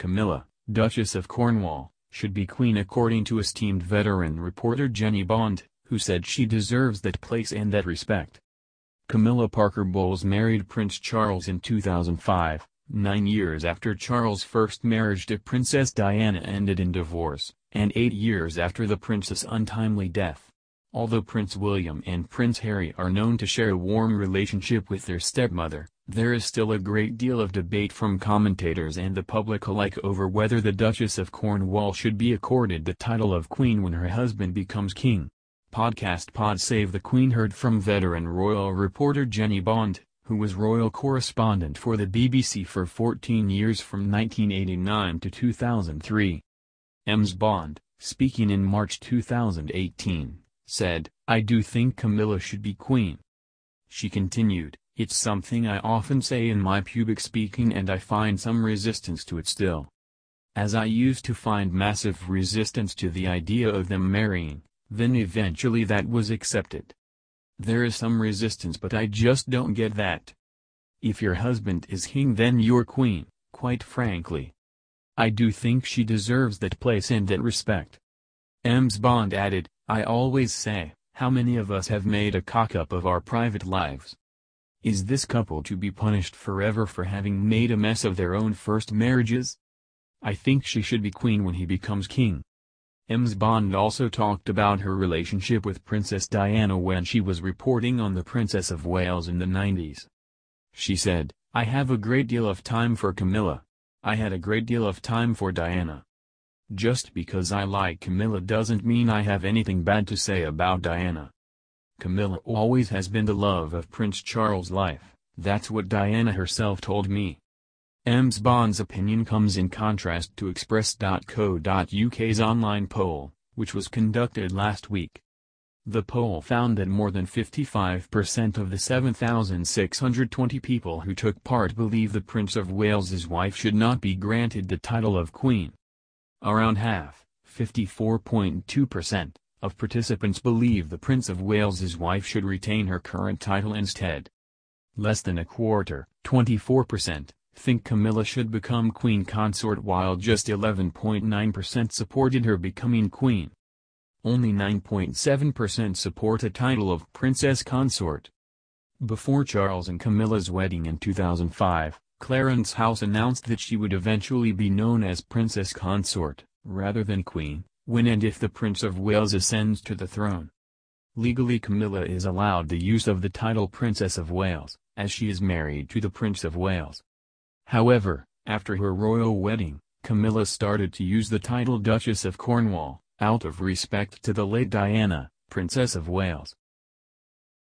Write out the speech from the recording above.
Camilla, Duchess of Cornwall, should be queen according to esteemed veteran reporter Jennie Bond, who said she deserves that place and that respect. Camilla Parker Bowles married Prince Charles in 2005, nine years after Charles' first marriage to Princess Diana ended in divorce, and eight years after the prince's untimely death. Although Prince William and Prince Harry are known to share a warm relationship with their stepmother, there is still a great deal of debate from commentators and the public alike over whether the Duchess of Cornwall should be accorded the title of Queen when her husband becomes king. Podcast Pod Save the Queen heard from veteran royal reporter Jennie Bond, who was royal correspondent for the BBC for 14 years from 1989 to 2003. Ms. Bond, speaking in March 2018, said, I do think Camilla should be queen. She continued, it's something I often say in my pubic speaking and I find some resistance to it still. As I used to find massive resistance to the idea of them marrying, then eventually that was accepted. There is some resistance but I just don't get that. If your husband is king then you're queen, quite frankly. I do think she deserves that place and that respect. Ms. Bond added, I always say, how many of us have made a cock-up of our private lives? Is this couple to be punished forever for having made a mess of their own first marriages? I think she should be queen when he becomes king. Ms. Bond also talked about her relationship with Princess Diana when she was reporting on the Princess of Wales in the 90s. She said, I have a great deal of time for Camilla. I had a great deal of time for Diana. Just because I like Camilla doesn't mean I have anything bad to say about Diana. Camilla always has been the love of Prince Charles' life, that's what Diana herself told me. Ms. Bond's opinion comes in contrast to Express.co.uk's online poll, which was conducted last week. The poll found that more than 55% of the 7,620 people who took part believe the Prince of Wales's wife should not be granted the title of Queen. Around half, 54.2%, of participants believe the Prince of Wales's wife should retain her current title instead. Less than a quarter, 24%, think Camilla should become queen consort while just 11.9% supported her becoming queen. Only 9.7% support a title of princess consort. Before Charles and Camilla's wedding in 2005, Clarence House announced that she would eventually be known as princess consort, rather than queen, when and if the Prince of Wales ascends to the throne. Legally Camilla is allowed the use of the title Princess of Wales, as she is married to the Prince of Wales. However, after her royal wedding, Camilla started to use the title Duchess of Cornwall, out of respect to the late Diana, Princess of Wales.